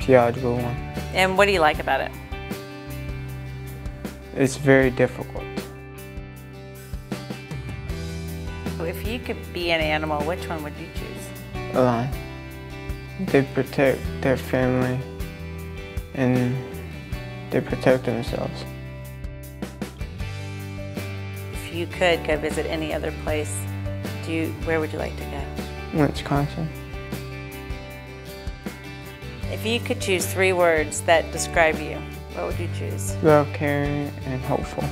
geological one. And what do you like about it? It's very difficult. If you could be an animal, which one would you choose? A lion. They protect their family and they protect themselves. If you could go visit any other place, do you, where would you like to go? Wisconsin. If you could choose three words that describe you, what would you choose? Love, caring, and hopeful.